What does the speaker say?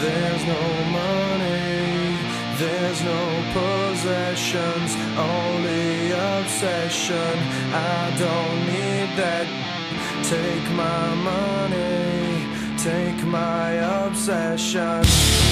There's no money, there's no possessions, only obsession. I don't need that. Take my money, take my obsession.